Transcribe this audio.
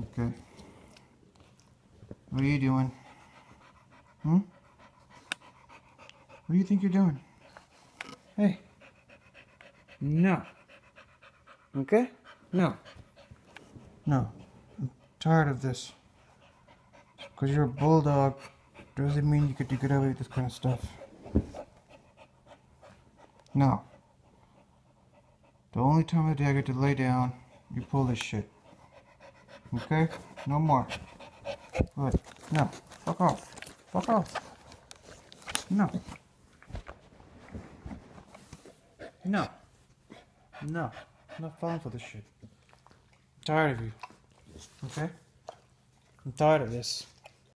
Okay. What are you doing? Hmm? What do you think you're doing? Hey. No. Okay? No. No. I'm tired of this. Because you're a bulldog doesn't mean you get to get away with this kind of stuff. No. The only time of the day I get to lay down, you pull this shit. Okay? No more. Good. No. Fuck off. Fuck off. No. No. No. I'm not falling for this shit. I'm tired of you. Okay? I'm tired of this.